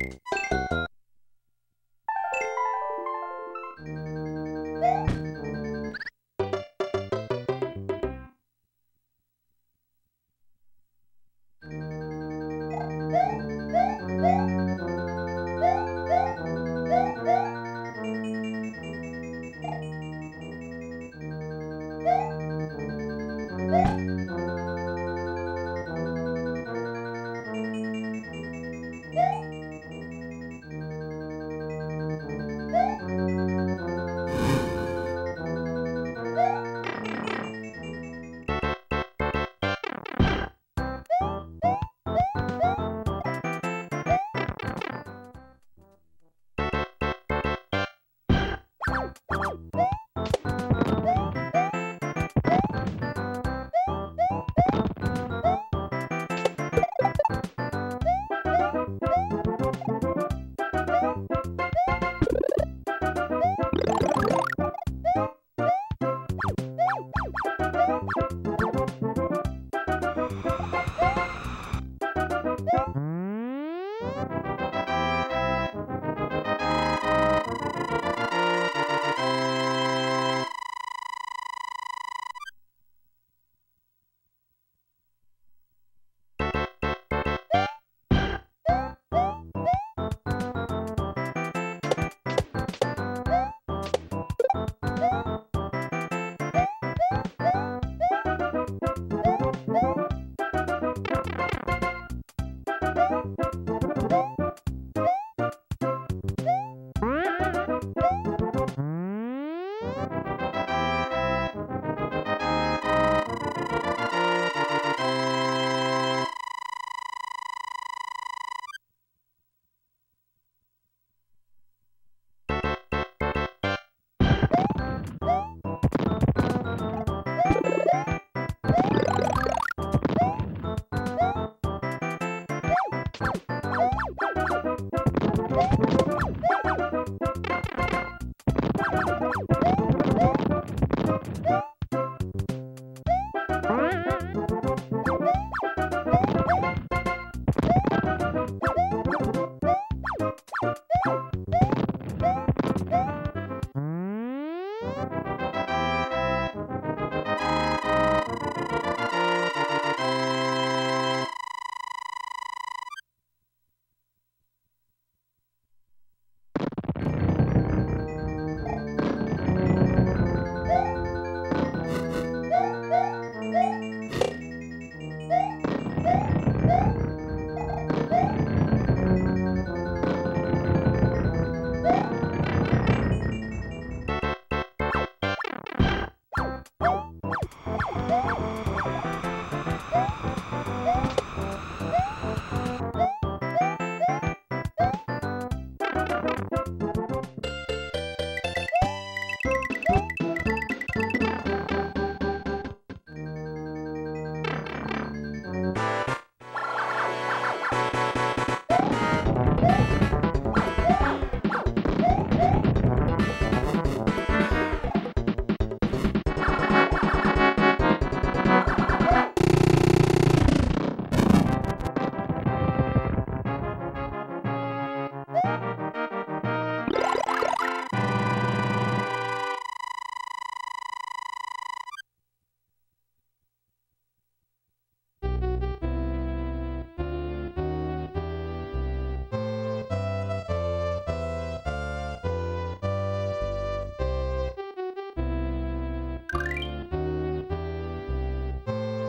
あ!